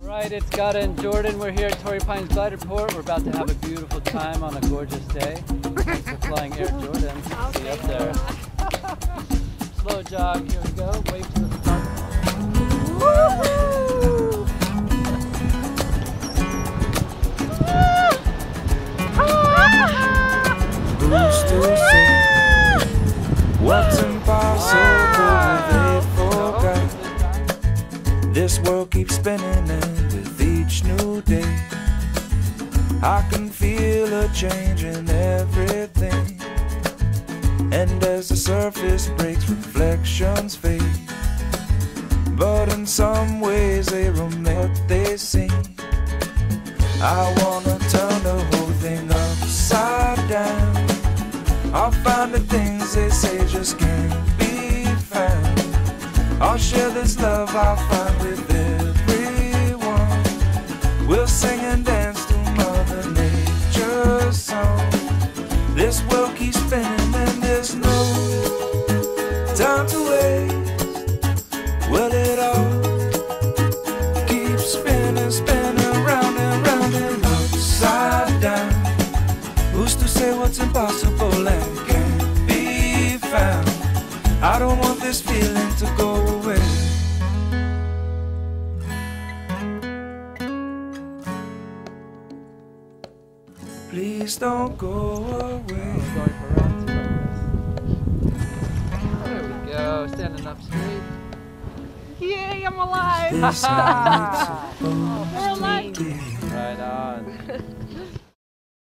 Right, it's Scott and Jordan. We're here at Torrey Pines Gliderport. We're about to have a beautiful time on a gorgeous day. Thanks for flying Air Jordan. See you up there. Slow jog. Here we go. Wave to the This world keeps spinning and with each new day I can feel a change in everything. And as the surface breaks reflections fade. But in some ways they remain what they seem I wanna turn the whole thing upside down. I'll find the things they say just can't this love I find with everyone. We'll sing and dance to Mother Nature's song. This world keeps spinning and there's no time to waste. Well, it all keeps spinning, spinning round and round and upside down. Who's to say what's impossible and can't be found? I don't want this feeling Please don't go away. Going for round. There we go. Standing up straight. Yay, I'm alive! We're alive. supposed to be. Right on.